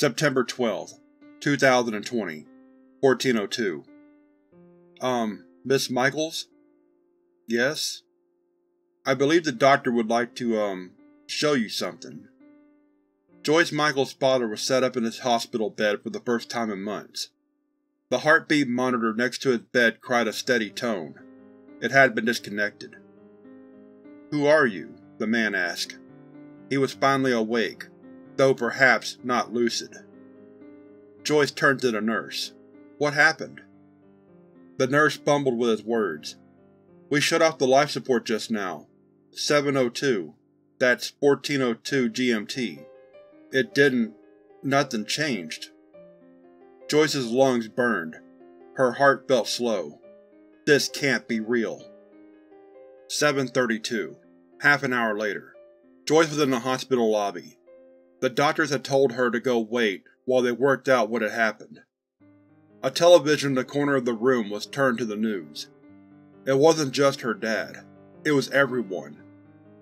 September 12, 2020 1402 Um, Miss Michaels? Yes? I believe the doctor would like to, um, show you something. Joyce Michaels' father was set up in his hospital bed for the first time in months. The heartbeat monitor next to his bed cried a steady tone. It had been disconnected. Who are you? the man asked. He was finally awake, though perhaps not lucid. Joyce turned to the nurse. What happened? The nurse fumbled with his words. We shut off the life support just now. 702. That's 1402 GMT. It didn't… nothing changed. Joyce's lungs burned. Her heart felt slow. This can't be real. 732. Half an hour later. Joyce was in the hospital lobby. The doctors had told her to go wait while they worked out what had happened. A television in the corner of the room was turned to the news. It wasn't just her dad. It was everyone.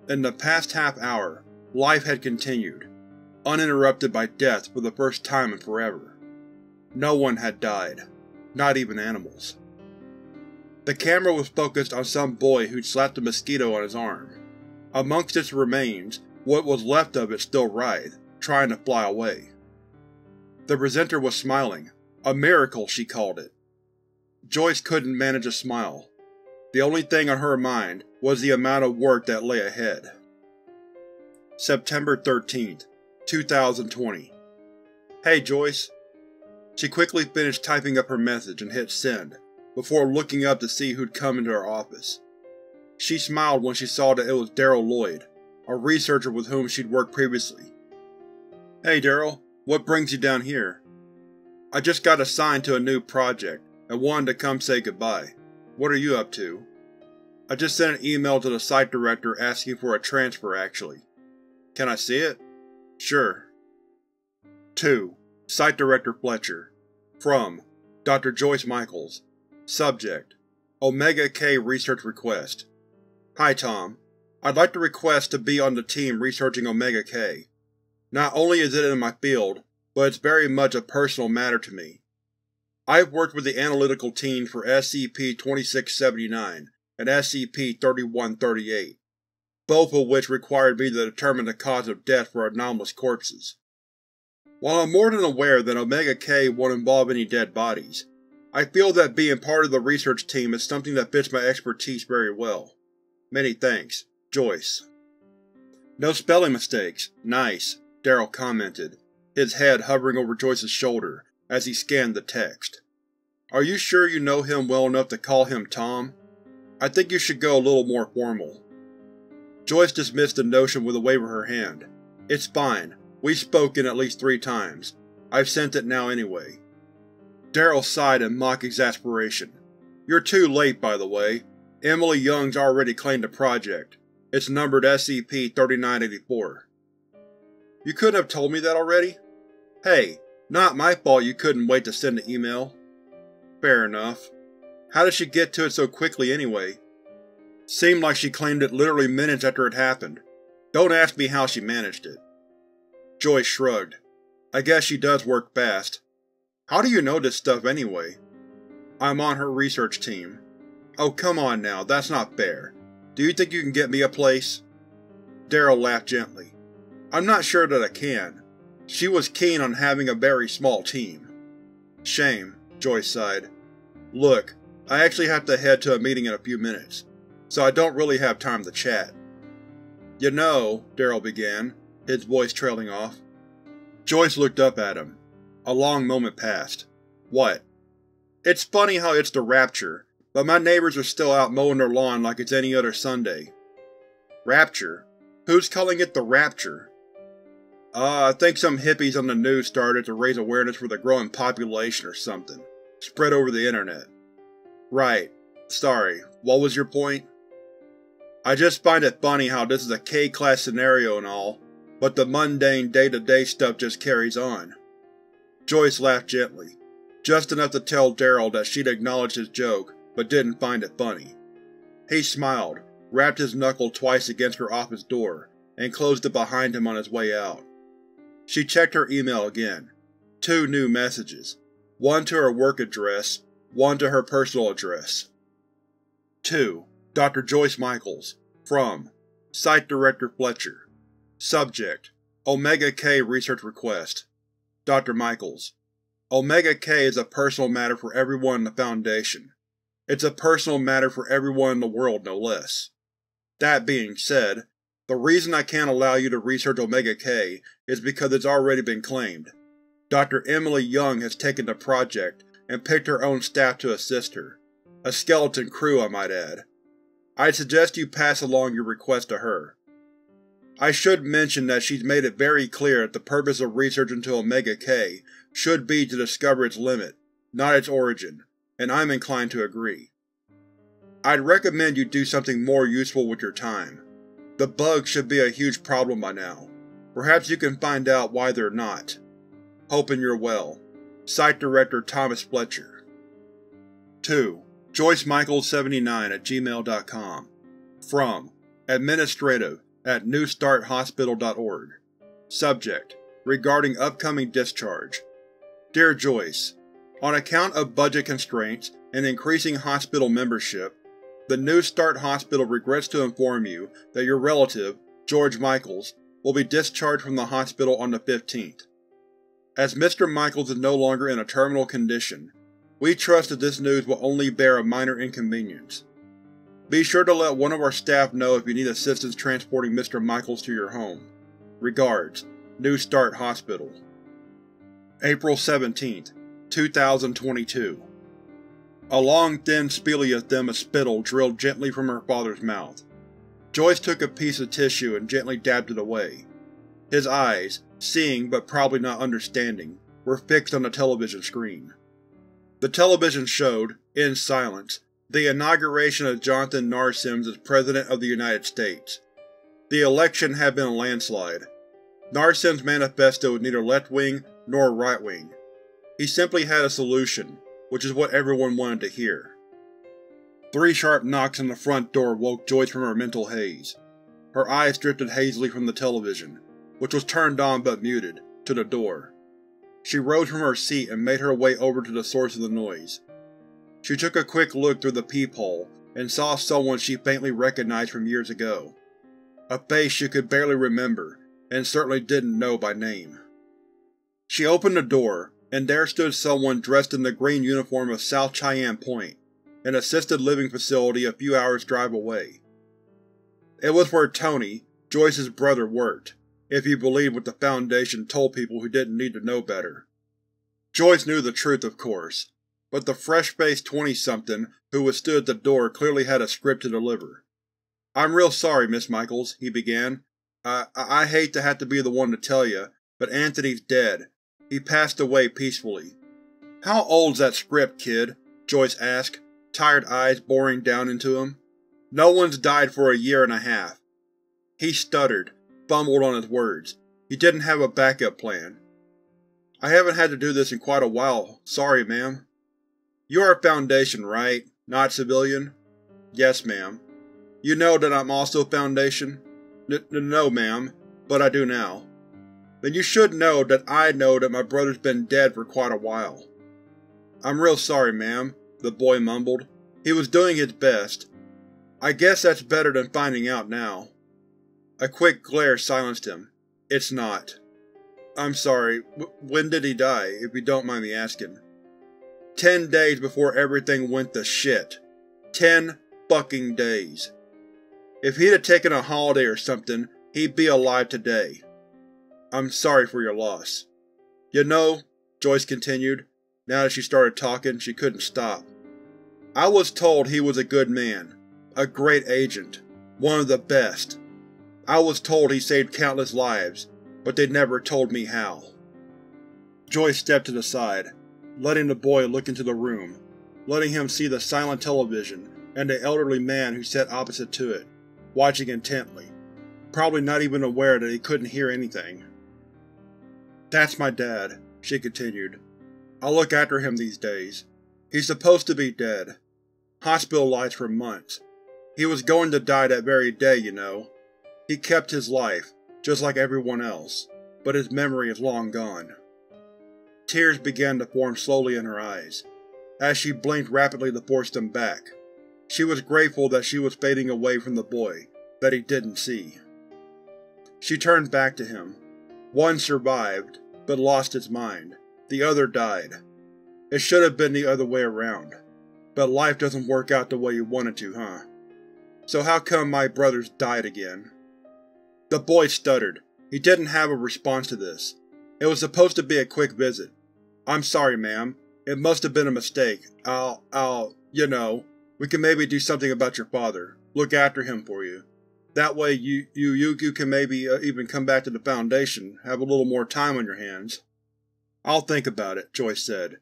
In the past half hour, life had continued, uninterrupted by death for the first time in forever. No one had died, not even animals. The camera was focused on some boy who'd slapped a mosquito on his arm. Amongst its remains, what was left of it still writhed, trying to fly away. The presenter was smiling. A miracle, she called it. Joyce couldn't manage a smile. The only thing on her mind was the amount of work that lay ahead. September 13, 2020 Hey Joyce. She quickly finished typing up her message and hit send, before looking up to see who'd come into her office. She smiled when she saw that it was Daryl Lloyd, a researcher with whom she'd worked previously. Hey Daryl, what brings you down here? I just got assigned to a new project, and wanted to come say goodbye. What are you up to? I just sent an email to the site director asking for a transfer, actually. Can I see it? Sure. 2. Site Director Fletcher From Dr. Joyce Michaels Subject Omega K Research Request Hi Tom. I'd like to request to be on the team researching Omega K. Not only is it in my field, but it's very much a personal matter to me. I've worked with the analytical team for SCP-2679 and SCP-3138, both of which required me to determine the cause of death for anomalous corpses. While I'm more than aware that Omega K won't involve any dead bodies, I feel that being part of the research team is something that fits my expertise very well. Many thanks, Joyce. No spelling mistakes. Nice, Daryl commented, his head hovering over Joyce's shoulder as he scanned the text. Are you sure you know him well enough to call him Tom? I think you should go a little more formal. Joyce dismissed the notion with a wave of her hand. It's fine. We've spoken at least three times. I've sent it now anyway. Daryl sighed in mock exasperation. You're too late, by the way. Emily Young's already claimed the project. It's numbered SCP-3984. You couldn't have told me that already? Hey, not my fault you couldn't wait to send the email. Fair enough. How did she get to it so quickly anyway? Seemed like she claimed it literally minutes after it happened. Don't ask me how she managed it. Joyce shrugged. I guess she does work fast. How do you know this stuff anyway? I'm on her research team. Oh come on now, that's not fair. Do you think you can get me a place? Daryl laughed gently. I'm not sure that I can. She was keen on having a very small team. Shame, Joyce sighed. Look, I actually have to head to a meeting in a few minutes, so I don't really have time to chat. You know, Daryl began, his voice trailing off. Joyce looked up at him. A long moment passed. What? It's funny how it's the Rapture, but my neighbors are still out mowing their lawn like it's any other Sunday. Rapture? Who's calling it the Rapture? Uh, I think some hippies on the news started to raise awareness for the growing population or something. Spread over the internet. Right. Sorry, what was your point? I just find it funny how this is a K-class scenario and all, but the mundane day-to-day -day stuff just carries on. Joyce laughed gently, just enough to tell Daryl that she'd acknowledged his joke, but didn't find it funny. He smiled, rapped his knuckle twice against her office door, and closed it behind him on his way out. She checked her email again, two new messages, one to her work address, one to her personal address. 2. Dr. Joyce Michaels, from Site Director Fletcher Subject: Omega K Research Request Dr. Michaels Omega K is a personal matter for everyone in the Foundation. It's a personal matter for everyone in the world, no less. That being said, the reason I can't allow you to research Omega K is because it's already been claimed. Dr. Emily Young has taken the project and picked her own staff to assist her. A skeleton crew, I might add. I'd suggest you pass along your request to her. I should mention that she's made it very clear that the purpose of research into Omega K should be to discover its limit, not its origin, and I'm inclined to agree. I'd recommend you do something more useful with your time. The bugs should be a huge problem by now. Perhaps you can find out why they're not. Hoping you're well. Site Director Thomas Fletcher 2. Joyce Michaels 79 at gmail.com From Administrative at newstarthospital.org Subject: Regarding upcoming discharge Dear Joyce, On account of budget constraints and increasing hospital membership, the New Start Hospital regrets to inform you that your relative, George Michaels, will be discharged from the hospital on the 15th. As Mr. Michaels is no longer in a terminal condition, we trust that this news will only bear a minor inconvenience. Be sure to let one of our staff know if you need assistance transporting Mr. Michaels to your home. Regards, New Start Hospital April 17, 2022 A long thin speleothem spittle drilled gently from her father's mouth. Joyce took a piece of tissue and gently dabbed it away. His eyes, seeing but probably not understanding, were fixed on the television screen. The television showed, in silence, the inauguration of Jonathan Narsims as President of the United States. The election had been a landslide. Narsim's manifesto was neither left-wing nor right-wing. He simply had a solution, which is what everyone wanted to hear. Three sharp knocks on the front door woke Joyce from her mental haze. Her eyes drifted hazily from the television, which was turned on but muted, to the door. She rose from her seat and made her way over to the source of the noise. She took a quick look through the peephole and saw someone she faintly recognized from years ago. A face she could barely remember, and certainly didn't know by name. She opened the door, and there stood someone dressed in the green uniform of South Cheyenne Point, an assisted living facility a few hours' drive away. It was where Tony, Joyce's brother, worked, if you believed what the Foundation told people who didn't need to know better. Joyce knew the truth, of course, but the fresh-faced twenty-something who was stood at the door clearly had a script to deliver. I'm real sorry, Miss Michaels, he began. I, I, I hate to have to be the one to tell you, but Anthony's dead. He passed away peacefully. How old's that script, kid? Joyce asked, tired eyes boring down into him. No one's died for a year and a half. He stuttered, fumbled on his words. He didn't have a backup plan. I haven't had to do this in quite a while, sorry ma'am. You are a Foundation, right? Not civilian? Yes, ma'am. You know that I'm also Foundation? N no, ma'am, but I do now. Then you should know that I know that my brother's been dead for quite a while. I'm real sorry, ma'am, the boy mumbled. He was doing his best. I guess that's better than finding out now. A quick glare silenced him. It's not. I'm sorry, w when did he die, if you don't mind me asking? Ten days before everything went to shit. Ten fucking days. If he'd have taken a holiday or something, he'd be alive today. I'm sorry for your loss. You know, Joyce continued, now that she started talking, she couldn't stop. I was told he was a good man, a great agent, one of the best. I was told he saved countless lives, but they never told me how. Joyce stepped to the side, letting the boy look into the room, letting him see the silent television and the elderly man who sat opposite to it, watching intently, probably not even aware that he couldn't hear anything. That's my dad, she continued. I look after him these days. He's supposed to be dead. Hospitalized for months. He was going to die that very day, you know. He kept his life, just like everyone else, but his memory is long gone. Tears began to form slowly in her eyes, as she blinked rapidly to force them back. She was grateful that she was fading away from the boy that he didn't see. She turned back to him. One survived, but lost its mind. The other died. It should have been the other way around. But life doesn't work out the way you want it to, huh? So how come my brothers died again? The boy stuttered. He didn't have a response to this. It was supposed to be a quick visit. I'm sorry, ma'am. It must have been a mistake. I'll… I'll… you know, we can maybe do something about your father. Look after him for you. That way you you you, can maybe uh, even come back to the Foundation, have a little more time on your hands. I'll think about it, Joyce said,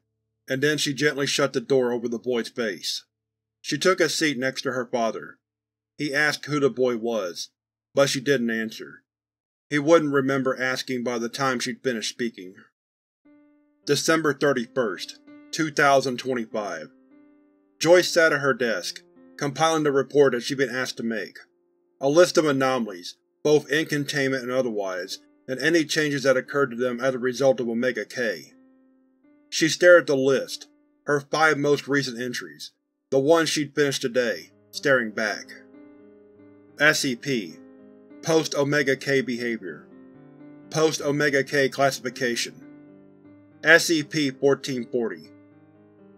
and then she gently shut the door over the boy's face. She took a seat next to her father. He asked who the boy was, but she didn't answer. He wouldn't remember asking by the time she'd finished speaking. December 31st, 2025 Joyce sat at her desk, compiling the report that she'd been asked to make. A list of anomalies, both in containment and otherwise, and any changes that occurred to them as a result of Omega K. She stared at the list, her five most recent entries, the ones she'd finished today, staring back. SCP Post-Omega K Behavior Post-Omega K Classification SCP-1440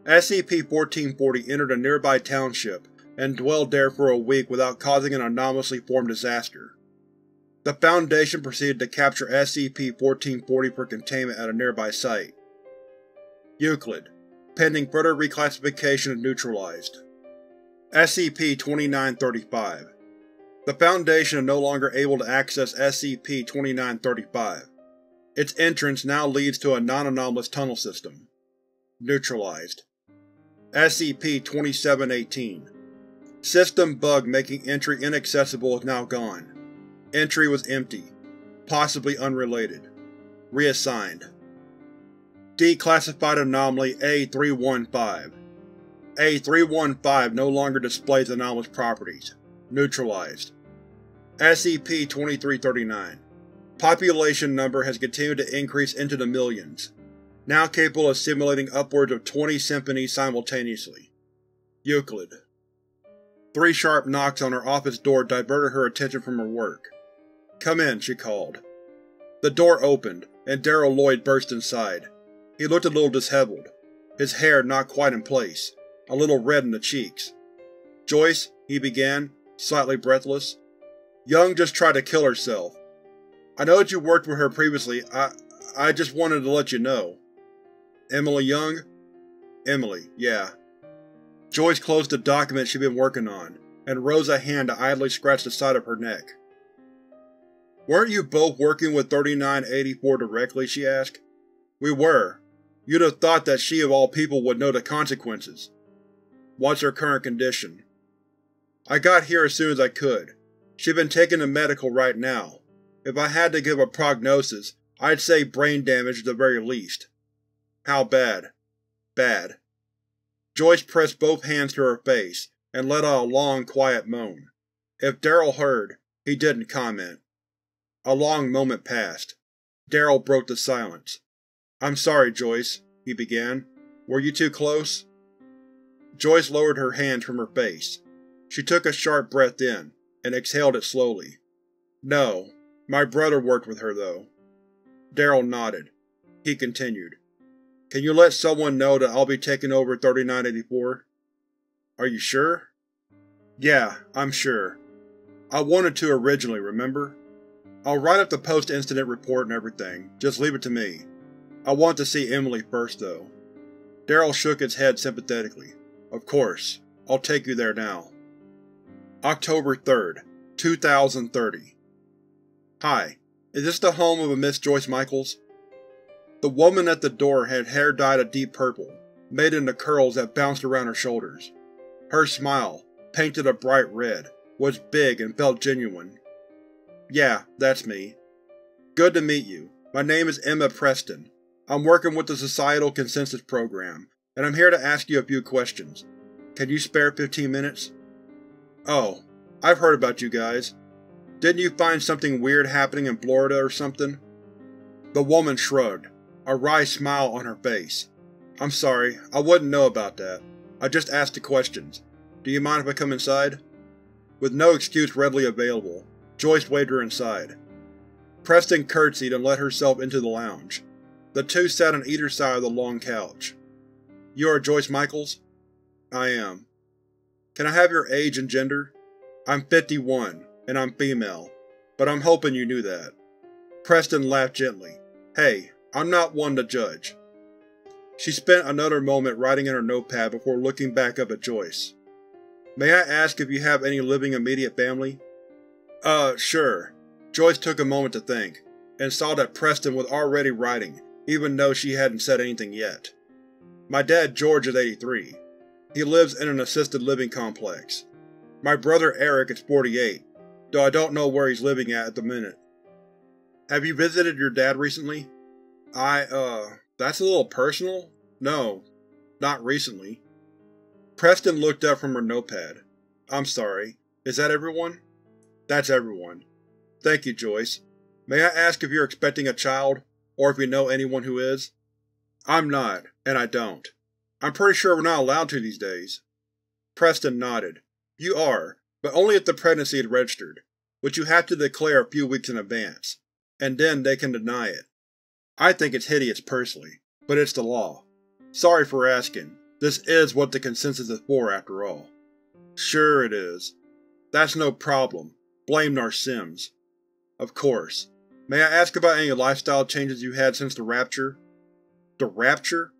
SCP-1440 entered a nearby township and dwelled there for a week without causing an anomalously formed disaster. The Foundation proceeded to capture SCP-1440 for containment at a nearby site. Euclid, pending further reclassification and neutralized. SCP-2935 The Foundation is no longer able to access SCP-2935. Its entrance now leads to a non-anomalous tunnel system. Neutralized. SCP-2718 System bug making entry inaccessible is now gone. Entry was empty. Possibly unrelated. Reassigned. Declassified Anomaly A-315 A-315 no longer displays anomalous properties. Neutralized. SCP-2339 Population number has continued to increase into the millions, now capable of simulating upwards of 20 symphonies simultaneously. Euclid Three sharp knocks on her office door diverted her attention from her work. Come in, she called. The door opened, and Daryl Lloyd burst inside. He looked a little disheveled, his hair not quite in place, a little red in the cheeks. Joyce, he began, slightly breathless. Young just tried to kill herself. I know that you worked with her previously. I… I just wanted to let you know. Emily Young? Emily, yeah. Joyce closed the document she'd been working on, and rose a hand to idly scratch the side of her neck. Weren't you both working with 3984 directly, she asked. We were. You'd have thought that she of all people would know the consequences. What's her current condition? I got here as soon as I could. She'd been taken to medical right now. If I had to give a prognosis, I'd say brain damage at the very least. How bad? Bad. Joyce pressed both hands to her face and let out a long, quiet moan. If Daryl heard, he didn't comment. A long moment passed. Daryl broke the silence. I'm sorry, Joyce, he began. Were you too close? Joyce lowered her hands from her face. She took a sharp breath in, and exhaled it slowly. No, my brother worked with her, though. Daryl nodded. He continued. Can you let someone know that I'll be taking over 3984? Are you sure? Yeah, I'm sure. I wanted to originally, remember? I'll write up the post-incident report and everything, just leave it to me. I want to see Emily first, though. Daryl shook his head sympathetically. Of course. I'll take you there now. October 3rd, 2030 Hi, is this the home of a Miss Joyce Michaels? The woman at the door had hair dyed a deep purple, made into curls that bounced around her shoulders. Her smile, painted a bright red, was big and felt genuine. Yeah, that's me. Good to meet you. My name is Emma Preston. I'm working with the Societal Consensus Program, and I'm here to ask you a few questions. Can you spare 15 minutes? Oh, I've heard about you guys. Didn't you find something weird happening in Florida or something? The woman shrugged. A wry smile on her face. I'm sorry, I wouldn't know about that. I just asked the questions. Do you mind if I come inside? With no excuse readily available, Joyce waved her inside. Preston curtsied and let herself into the lounge. The two sat on either side of the long couch. You are Joyce Michaels? I am. Can I have your age and gender? I'm 51, and I'm female, but I'm hoping you knew that. Preston laughed gently. Hey, I'm not one to judge. She spent another moment writing in her notepad before looking back up at Joyce. May I ask if you have any living immediate family? Uh, sure. Joyce took a moment to think, and saw that Preston was already writing, even though she hadn't said anything yet. My dad George is 83. He lives in an assisted living complex. My brother Eric is 48, though I don't know where he's living at at the minute. Have you visited your dad recently? I, uh, that's a little personal? No, not recently. Preston looked up from her notepad. I'm sorry. Is that everyone? That's everyone. Thank you, Joyce. May I ask if you're expecting a child, or if you know anyone who is? I'm not, and I don't. I'm pretty sure we're not allowed to these days. Preston nodded. You are, but only if the pregnancy is registered, which you have to declare a few weeks in advance, and then they can deny it. I think it's hideous personally, but it's the law. Sorry for asking. This is what the consensus is for, after all. Sure it is. That's no problem. Blame Narsims. Of course. May I ask about any lifestyle changes you had since the Rapture? The Rapture?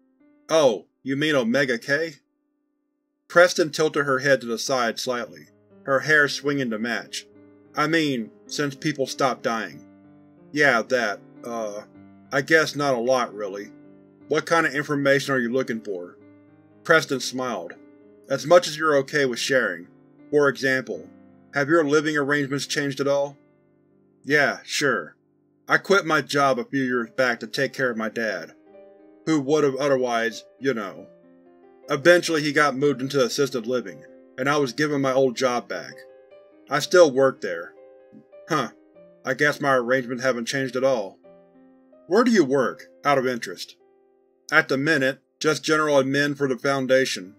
Oh, you mean Omega K? Preston tilted her head to the side slightly, her hair swinging to match. I mean, since people stopped dying. Yeah, that. Uh, I guess not a lot, really. What kind of information are you looking for? Preston smiled. As much as you're okay with sharing. For example, have your living arrangements changed at all? Yeah, sure. I quit my job a few years back to take care of my dad, who would have otherwise, you know. Eventually he got moved into assisted living, and I was given my old job back. I still work there. Huh. I guess my arrangements haven't changed at all. Where do you work, out of interest? At the minute, just general admin for the Foundation.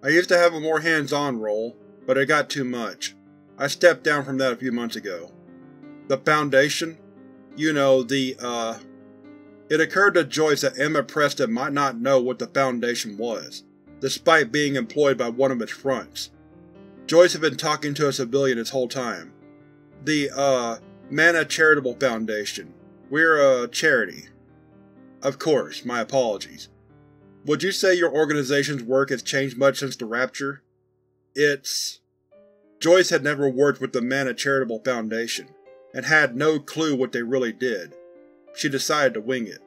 I used to have a more hands-on role, but it got too much. I stepped down from that a few months ago. The Foundation? You know, the, uh... It occurred to Joyce that Emma Preston might not know what the Foundation was, despite being employed by one of its fronts. Joyce had been talking to a civilian this whole time. The, uh, Mana Charitable Foundation. We're a charity. Of course, my apologies. Would you say your organization's work has changed much since the Rapture? It's… Joyce had never worked with the Mana Charitable Foundation, and had no clue what they really did. She decided to wing it.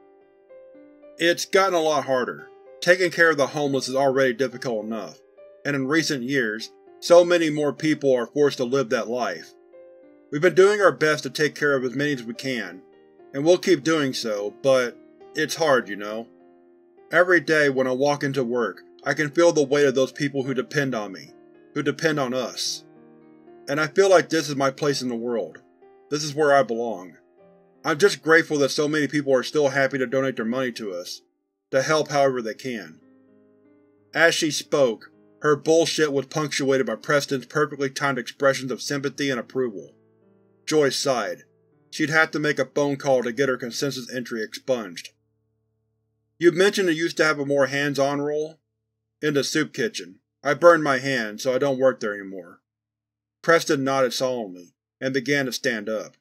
It's gotten a lot harder. Taking care of the homeless is already difficult enough, and in recent years, so many more people are forced to live that life. We've been doing our best to take care of as many as we can, and we'll keep doing so, but it's hard, you know. Every day when I walk into work, I can feel the weight of those people who depend on me, who depend on us. And I feel like this is my place in the world. This is where I belong. I'm just grateful that so many people are still happy to donate their money to us, to help however they can. As she spoke, her bullshit was punctuated by Preston's perfectly timed expressions of sympathy and approval. Joyce sighed. She'd have to make a phone call to get her consensus entry expunged. You mentioned you used to have a more hands-on role? In the soup kitchen. I burned my hand, so I don't work there anymore. Preston nodded solemnly, and began to stand up.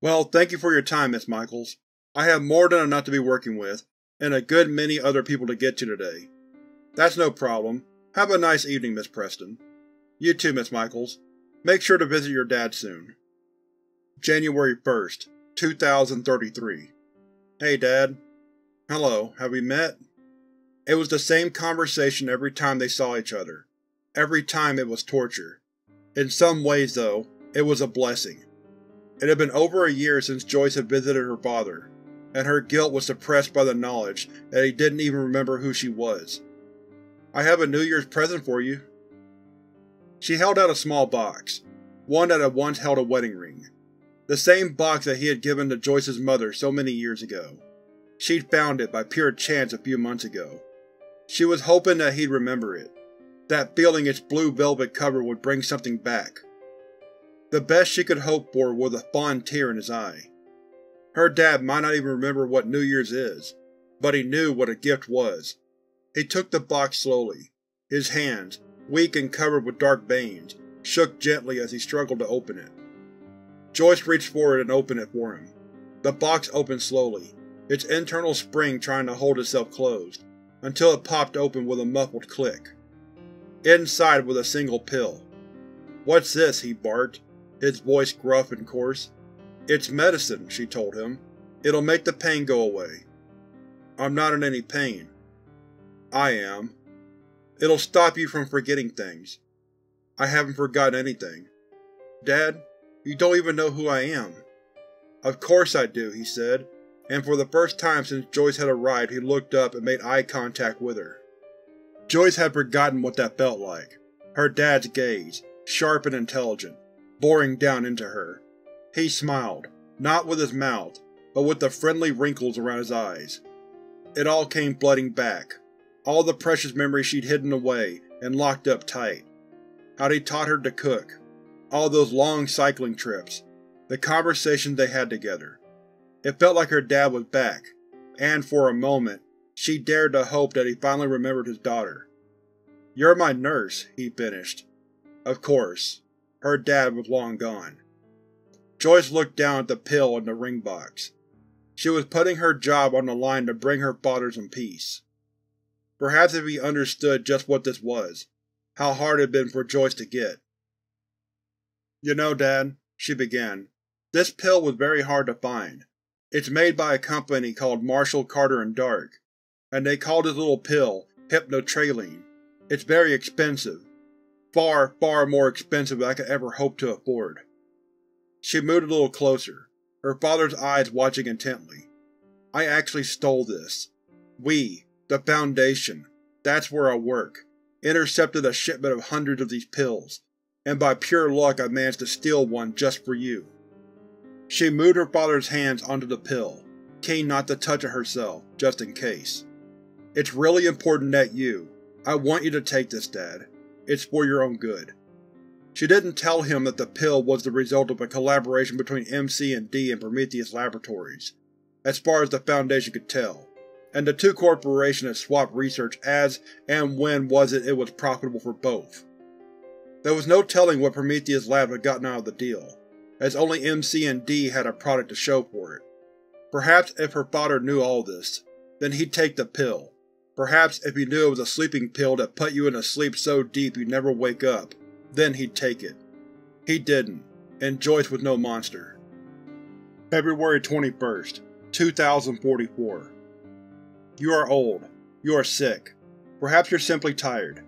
Well, thank you for your time, Miss Michaels. I have more than enough to be working with, and a good many other people to get to today. That's no problem. Have a nice evening, Miss Preston. You too, Miss Michaels. Make sure to visit your dad soon. January 1st, 2033 Hey, Dad. Hello, have we met? It was the same conversation every time they saw each other. Every time it was torture. In some ways, though, it was a blessing. It had been over a year since Joyce had visited her father, and her guilt was suppressed by the knowledge that he didn't even remember who she was. I have a New Year's present for you. She held out a small box, one that had once held a wedding ring. The same box that he had given to Joyce's mother so many years ago. She'd found it by pure chance a few months ago. She was hoping that he'd remember it. That feeling its blue velvet cover would bring something back. The best she could hope for was a fond tear in his eye. Her dad might not even remember what New Year's is, but he knew what a gift was. He took the box slowly. His hands, weak and covered with dark veins, shook gently as he struggled to open it. Joyce reached forward and opened it for him. The box opened slowly, its internal spring trying to hold itself closed, until it popped open with a muffled click. Inside was a single pill. What's this? he barked, his voice gruff and coarse. It's medicine, she told him. It'll make the pain go away. I'm not in any pain. I am. It'll stop you from forgetting things. I haven't forgotten anything. Dad, you don't even know who I am. Of course I do, he said, and for the first time since Joyce had arrived he looked up and made eye contact with her. Joyce had forgotten what that felt like. Her dad's gaze, sharp and intelligent, boring down into her. He smiled, not with his mouth, but with the friendly wrinkles around his eyes. It all came flooding back, all the precious memories she'd hidden away and locked up tight. How he taught her to cook, all those long cycling trips, the conversations they had together. It felt like her dad was back, and for a moment, she dared to hope that he finally remembered his daughter. You're my nurse, he finished. Of course, her dad was long gone. Joyce looked down at the pill in the ring box. She was putting her job on the line to bring her father some peace. Perhaps if he understood just what this was, how hard it had been for Joyce to get. You know, Dad, she began, this pill was very hard to find. It's made by a company called Marshall Carter and Dark, and they call this little pill hypnotraline. It's very expensive. Far, far more expensive than I could ever hope to afford. She moved a little closer, her father's eyes watching intently. I actually stole this. We, the Foundation, that's where I work, intercepted a shipment of hundreds of these pills, and by pure luck I managed to steal one just for you. She moved her father's hands onto the pill, keen not to touch it herself, just in case. It's really important that you… I want you to take this, Dad. It's for your own good. She didn't tell him that the pill was the result of a collaboration between MC&D and Prometheus Laboratories, as far as the Foundation could tell, and the two corporations had swapped research as and when was it it was profitable for both. There was no telling what Prometheus Lab had gotten out of the deal, as only MC&D had a product to show for it. Perhaps if her father knew all this, then he'd take the pill. Perhaps if he knew it was a sleeping pill that put you in a sleep so deep you'd never wake up, then he'd take it. He didn't, and Joyce was no monster. February 21st, 2044 You are old. You are sick. Perhaps you're simply tired.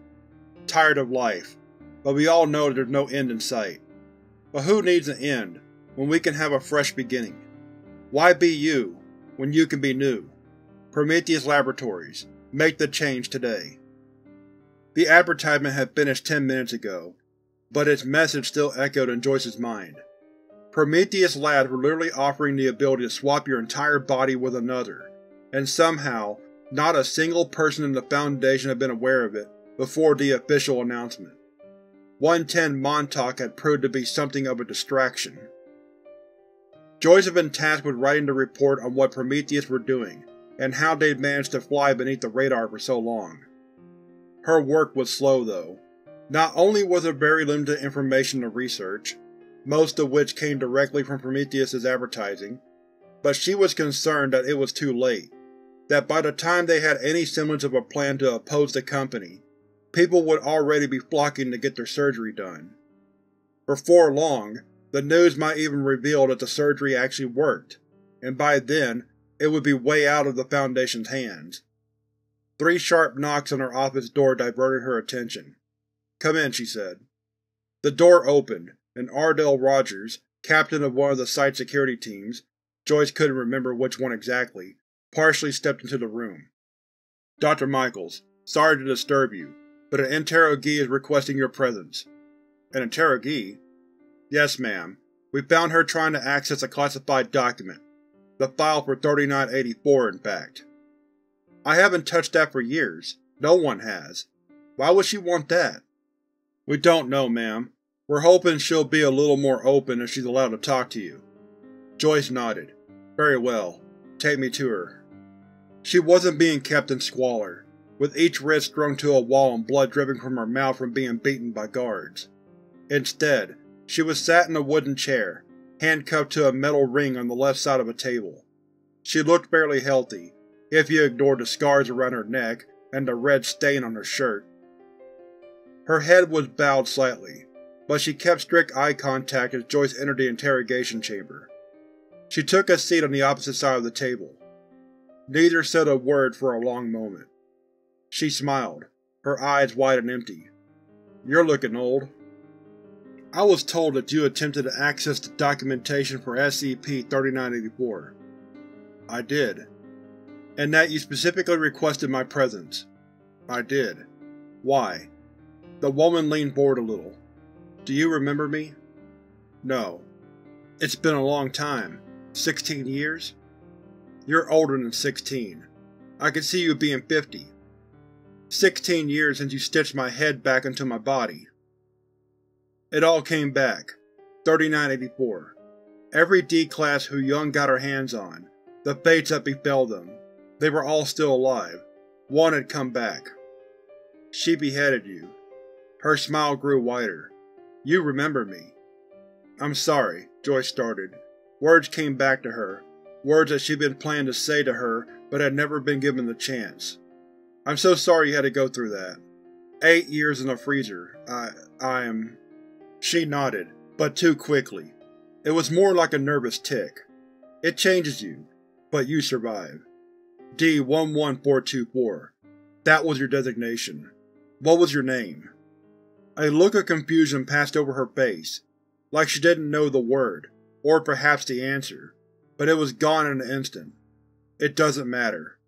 Tired of life. But we all know there's no end in sight. But who needs an end, when we can have a fresh beginning? Why be you, when you can be new? Prometheus Laboratories. Make the change today. The advertisement had finished ten minutes ago, but its message still echoed in Joyce's mind. Prometheus Labs were literally offering the ability to swap your entire body with another, and somehow, not a single person in the Foundation had been aware of it before the official announcement. 110 Montauk had proved to be something of a distraction. Joyce had been tasked with writing the report on what Prometheus were doing, and how they'd managed to fly beneath the radar for so long. Her work was slow, though, not only was there very limited information to research, most of which came directly from Prometheus's advertising, but she was concerned that it was too late, that by the time they had any semblance of a plan to oppose the company, people would already be flocking to get their surgery done. Before long, the news might even reveal that the surgery actually worked, and by then, it would be way out of the Foundation's hands. Three sharp knocks on her office door diverted her attention. Come in, she said. The door opened, and Ardell Rogers, captain of one of the site security teams, Joyce couldn't remember which one exactly, partially stepped into the room. Dr. Michaels, sorry to disturb you, but an interrogee is requesting your presence. An interrogee? Yes, ma'am. We found her trying to access a classified document. The file for 3984, in fact. I haven't touched that for years. No one has. Why would she want that? We don't know, ma'am. We're hoping she'll be a little more open if she's allowed to talk to you. Joyce nodded. Very well. Take me to her. She wasn't being kept in squalor, with each wrist strung to a wall and blood dripping from her mouth from being beaten by guards. Instead, she was sat in a wooden chair, handcuffed to a metal ring on the left side of a table. She looked fairly healthy, if you ignored the scars around her neck and the red stain on her shirt. Her head was bowed slightly, but she kept strict eye contact as Joyce entered the interrogation chamber. She took a seat on the opposite side of the table. Neither said a word for a long moment. She smiled, her eyes wide and empty. You're looking old. I was told that you attempted to access the documentation for SCP-3984. I did. And that you specifically requested my presence. I did. Why? The woman leaned forward a little. Do you remember me? No. It's been a long time. Sixteen years? You're older than sixteen. I can see you being fifty. Sixteen years since you stitched my head back into my body. It all came back. 3984. Every D-Class who Young got her hands on, the fates that befell them, they were all still alive. One had come back. She beheaded you. Her smile grew wider. You remember me. I'm sorry, Joyce started. Words came back to her, words that she'd been planning to say to her but had never been given the chance. I'm so sorry you had to go through that. Eight years in a freezer. I… I'm… She nodded, but too quickly. It was more like a nervous tick. It changes you, but you survive. D-11424. That was your designation. What was your name? A look of confusion passed over her face, like she didn't know the word, or perhaps the answer, but it was gone in an instant. It doesn't matter.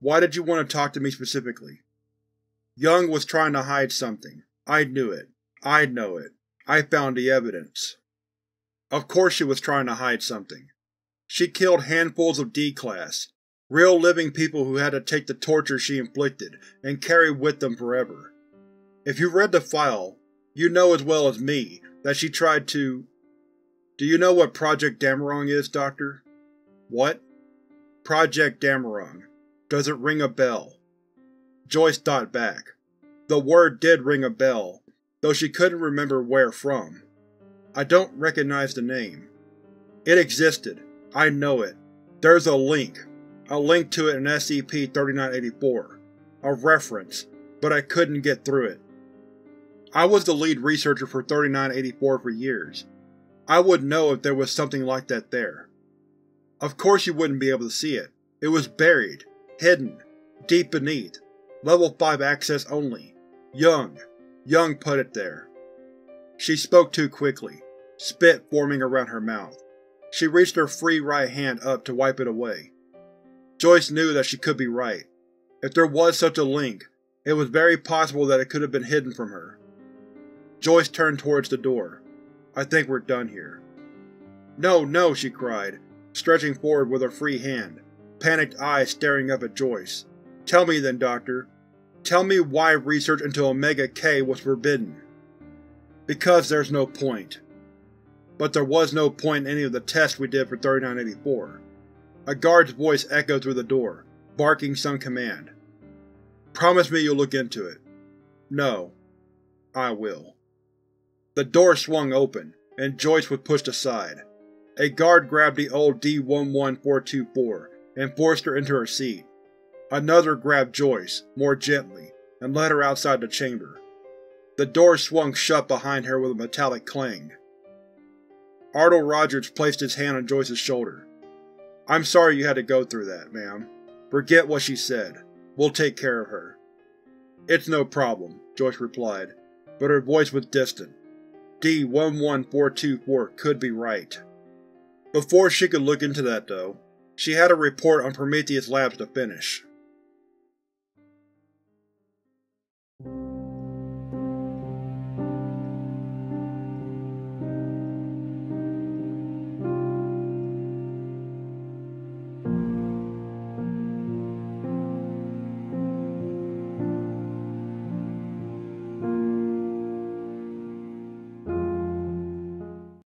Why did you want to talk to me specifically? Young was trying to hide something. I knew it. I know it. I found the evidence. Of course she was trying to hide something. She killed handfuls of D-Class, real living people who had to take the torture she inflicted and carry with them forever. If you read the file, you know as well as me that she tried to… Do you know what Project Dammerung is, Doctor? What? Project Dammerung. Does it ring a bell? Joyce thought back. The word did ring a bell, though she couldn't remember where from. I don't recognize the name. It existed. I know it. There's a link. A link to it in SCP-3984. A reference, but I couldn't get through it. I was the lead researcher for 3984 for years. I would know if there was something like that there. Of course you wouldn't be able to see it. It was buried, hidden, deep beneath, level 5 access only. Young. Young put it there. She spoke too quickly, spit forming around her mouth. She reached her free right hand up to wipe it away. Joyce knew that she could be right. If there was such a link, it was very possible that it could have been hidden from her. Joyce turned towards the door. I think we're done here. No, no, she cried, stretching forward with her free hand, panicked eyes staring up at Joyce. Tell me then, Doctor. Tell me why research into Omega K was forbidden. Because there's no point. But there was no point in any of the tests we did for 3984. A guard's voice echoed through the door, barking some command. Promise me you'll look into it. No. I will. The door swung open, and Joyce was pushed aside. A guard grabbed the old D-11424 and forced her into her seat. Another grabbed Joyce, more gently, and led her outside the chamber. The door swung shut behind her with a metallic clang. Arnold Rogers placed his hand on Joyce's shoulder. I'm sorry you had to go through that, ma'am. Forget what she said. We'll take care of her. It's no problem, Joyce replied, but her voice was distant. D-11424 could be right. Before she could look into that, though, she had a report on Prometheus Labs to finish.